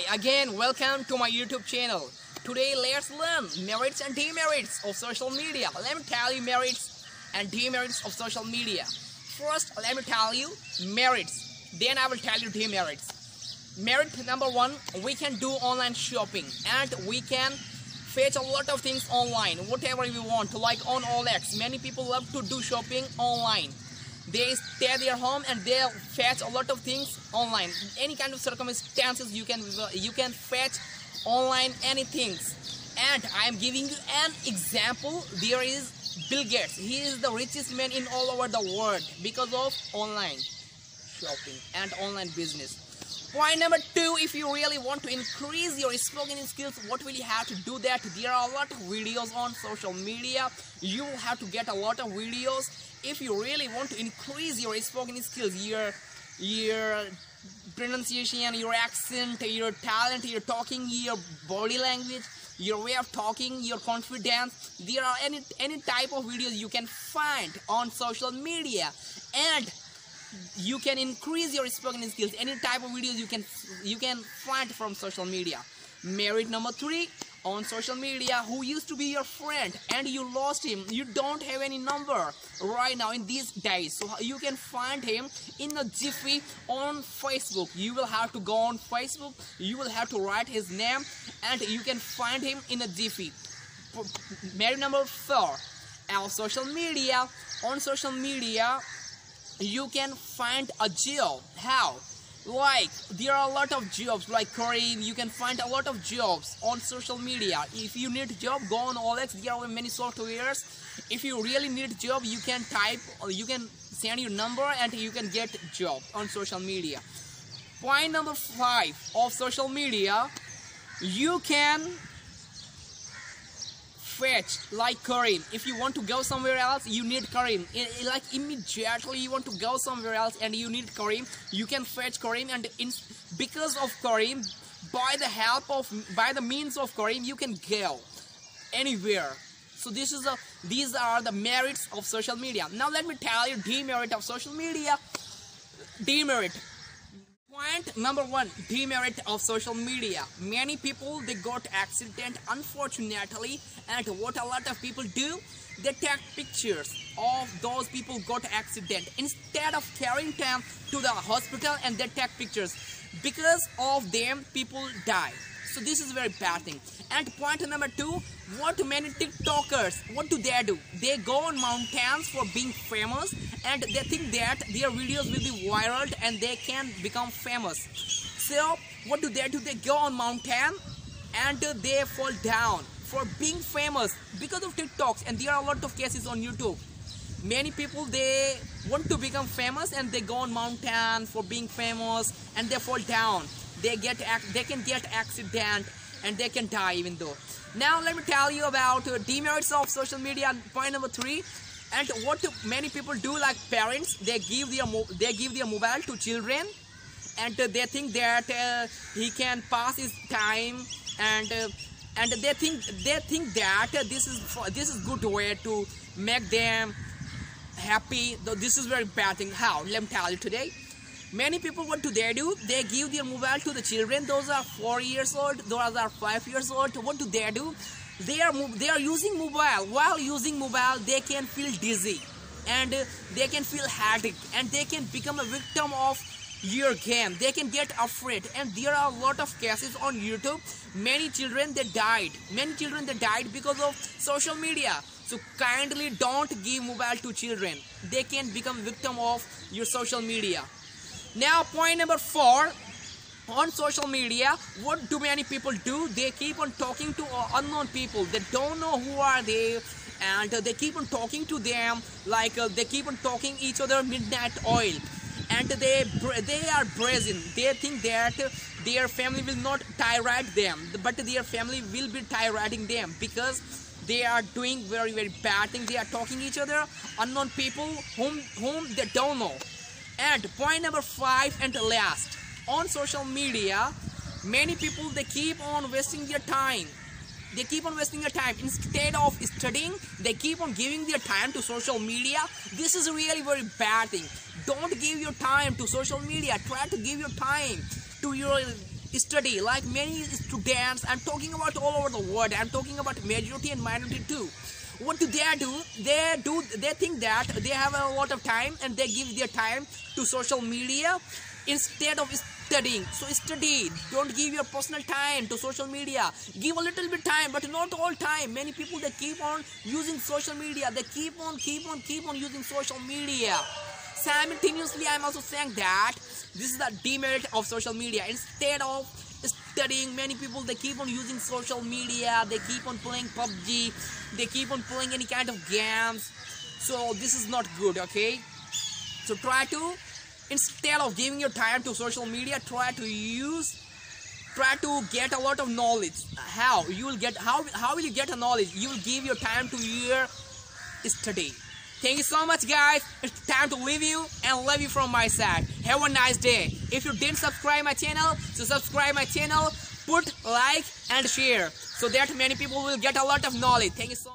Hi, again, welcome to my YouTube channel. Today, let's learn merits and demerits of social media. Let me tell you merits and demerits of social media. First, let me tell you merits. Then I will tell you demerits. Merit number one, we can do online shopping and we can fetch a lot of things online, whatever we want, to like on OLX. Many people love to do shopping online they stay at their home and they fetch a lot of things online. Any kind of circumstances you can you can fetch online anything and i am giving you an example. There is bill gates. He is the richest man in all over the world because of online shopping and online business Point number two, if you really want to increase your spoken skills, what will you have to do that? There are a lot of videos on social media. You will have to get a lot of videos. If you really want to increase your spoken skills, your your pronunciation, your accent, your talent, your talking, your body language, your way of talking, your confidence, there are any any type of videos you can find on social media. And you can increase your spoken skills. Any type of videos you can you can find from social media. Merit number three on social media who used to be your friend and you lost him. You don't have any number right now in these days. So you can find him in a jiffy on facebook. You will have to go on facebook. You will have to write his name and you can find him in a jiffy. Merit number four our social media. On social media you can find a job how? Like there are a lot of jobs. Like Careem you can find a lot of jobs on social media. If you need job go on OLX there are many softwares. If you really need job you can type or you can send your number and you can get job on social media. Point number five of social media you can fetch like Careem. If you want to go somewhere else, you need Careem. like immediately you want to go somewhere else and you need Careem, you can fetch Careem and in, because of Careem, by the help of, by the means of Careem, you can go anywhere. So this is a, these are the merits of social media. Now let me tell you demerit of social media. Demerit Point number one, demerit of social media. Many people, they got accident unfortunately and what a lot of people do, they take pictures of those people got accident instead of carrying them to the hospital and they take pictures. Because of them, people die. So this is a very bad thing. And point number two, what many TikTokers, what do they do? They go on mountains for being famous and they think that their videos will be viral and they can become famous. So what do they do? They go on mountain and they fall down for being famous because of TikToks and there are a lot of cases on YouTube. Many people they want to become famous and they go on mountain for being famous and they fall down. They get they can get accident and they can die even though. Now let me tell you about uh, demerits of social media. Point number three, and what many people do like parents they give their they give their mobile to children. And uh, they think that uh, he can pass his time. And uh, and they think they think that this is this is good way to make them happy. Though this is very bad thing. How? Let me tell you today many people what do they do they give their mobile to the children. Those are four years old. Those are five years old. What do they do? They are they are using mobile. While using mobile they can feel dizzy and they can feel headache and they can become a victim of your game. They can get afraid. And there are a lot of cases on youtube. Many children they died. Many children they died because of social media. So kindly don't give mobile to children. They can become victim of your social media now point number four on social media what do many people do? They keep on talking to unknown people. They don't know who are they and uh, they keep on talking to them like uh, they keep on talking each other midnight oil. And they they are brazen. They think that their family will not tyrant them but their family will be tyranting them because they are doing very very bad things they are talking each other unknown people whom whom they don't know and point number five and last. On social media many people they keep on wasting their time. They keep on wasting their time. Instead of studying they keep on giving their time to social media. This is a really very bad thing. Don't give your time to social media. Try to give your time to your study. Like many students i'm talking about all over the world. I'm talking about majority and minority too what do they do? They do they think that they have a lot of time and they give their time to social media instead of studying. So study. Don't give your personal time to social media. Give a little bit time but not all time. Many people they keep on using social media. They keep on keep on keep on using social media. Simultaneously i'm also saying that this is the demerit of social media. Instead of studying. Many people they keep on using social media. They keep on playing pubg they keep on playing any kind of games. So this is not good okay? So try to instead of giving your time to social media try to use try to get a lot of knowledge. How? You will get how how will you get a knowledge? You will give your time to your study. Thank you so much guys. It's time to leave you and love you from my side. Have a nice day. If you didn't subscribe my channel so subscribe my channel put like and share so that many people will get a lot of knowledge. Thank you so much